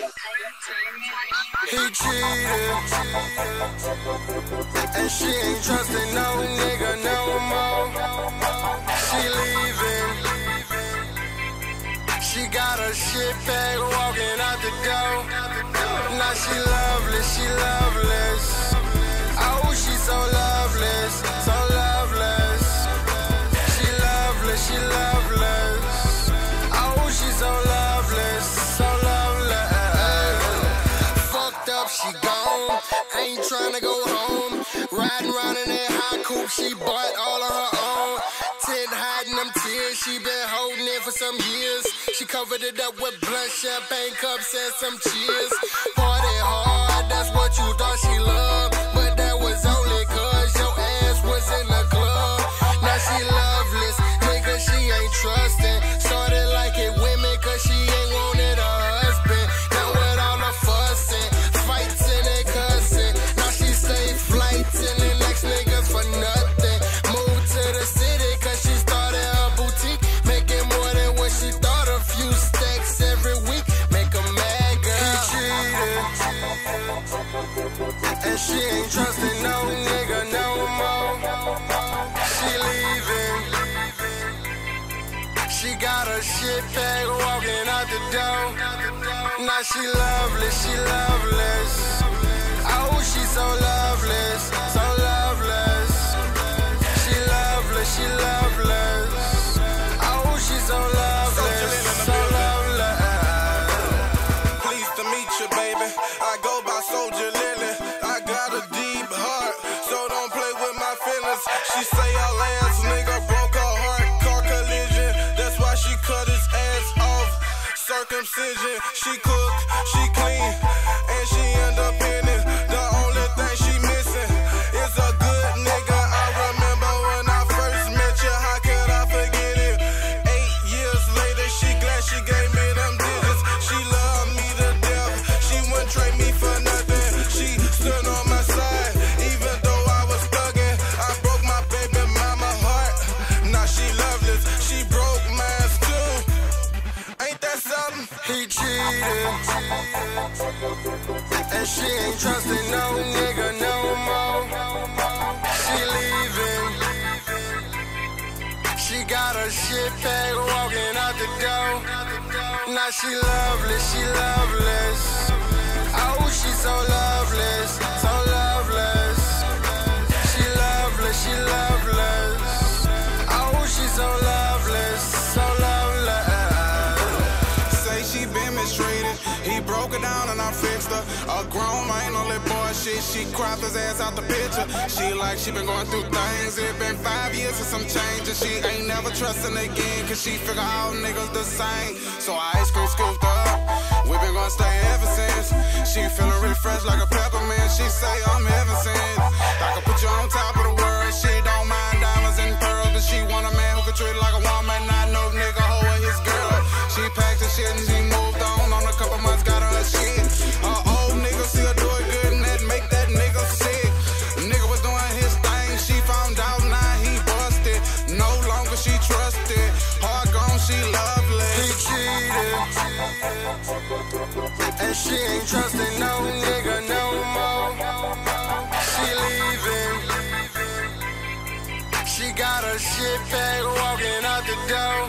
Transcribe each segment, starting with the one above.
He cheated, and she ain't trusting no nigga no more. She leaving, she got her shit bag walking out the door. Now she lovely, she lovely. Ain't to go home. Riding around in that high coupe, she bought all of her own. Ted hiding them tears, she been holding it for some years. She covered it up with blunt, champagne cups, and some cheers. Party hard, that's what you thought she loved. She ain't trusting no nigga no more. She leaving. She got her shit bag walking out the door. Now she loveless, she loveless. She say our last nigga broke her heart, car collision. That's why she cut his ass off. Circumcision. She cook, she clean, and she end up Cheated. And she ain't trusting no nigga no more. She leaving. She got her shit bag walking out the door. Now she loveless, she loveless. Oh, she so loveless. Been mistreated. He broke her down and I fixed her. A grown man on that boy shit. She cropped his ass out the picture. She like she been going through things. It been five years and some change. And she ain't never trusting again. Cause she figure all niggas the same. So I ice cream scooped up. We been gonna stay ever since. She feeling refreshed like a peppermint. She say I'm heaven sent. She He cheated. And she ain't trusting no nigga no more. She leaving. She got her shit bag walking out the door.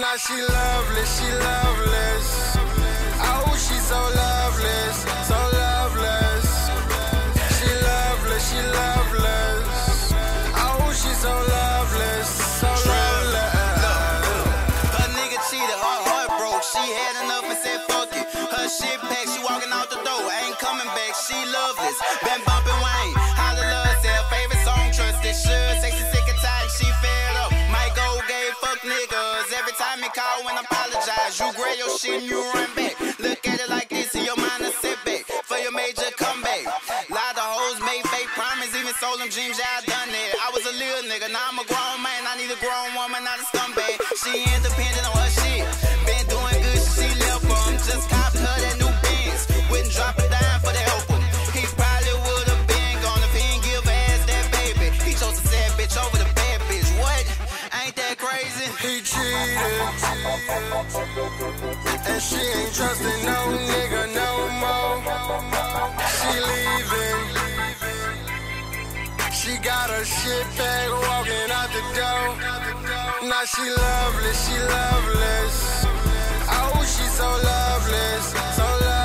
Now she loveless, she loveless. Oh, she so loveless, so loveless. She had enough and said fuck it. Her shit packed, she walking out the door. Ain't coming back, she loveless. Been bumping Wayne, How to Love, say her favorite song, trusted. Sure, sexy, sick and tired, she fed up. Might go gay, fuck niggas. Every time he call when I apologize, you grab your shit and you run back. Look at it like this, and your mind a setback for your major comeback. Lot of hoes made fake promise, even sold them dreams, yeah, I done that. I was a little nigga, now I'm a grown man. I need a grown woman, not a scumbag. She independent And she ain't trusting no nigga no more. She leaving. She got her shit back walking out the door. Now she loveless, she loveless. Oh, she so loveless, so loveless.